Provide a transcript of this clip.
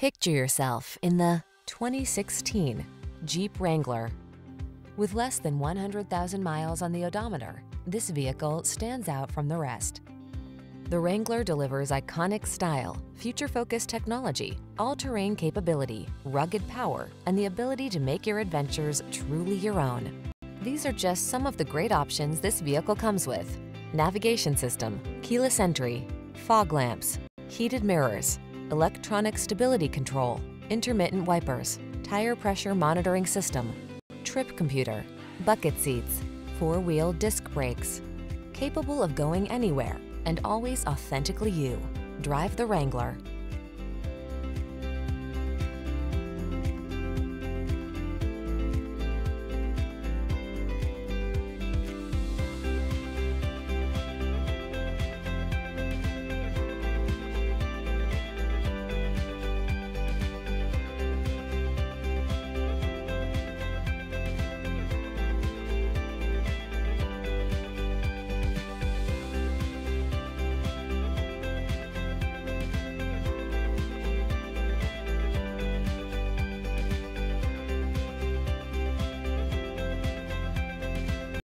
Picture yourself in the 2016 Jeep Wrangler. With less than 100,000 miles on the odometer, this vehicle stands out from the rest. The Wrangler delivers iconic style, future-focused technology, all-terrain capability, rugged power, and the ability to make your adventures truly your own. These are just some of the great options this vehicle comes with. Navigation system, keyless entry, fog lamps, heated mirrors, electronic stability control, intermittent wipers, tire pressure monitoring system, trip computer, bucket seats, four-wheel disc brakes. Capable of going anywhere and always authentically you. Drive the Wrangler.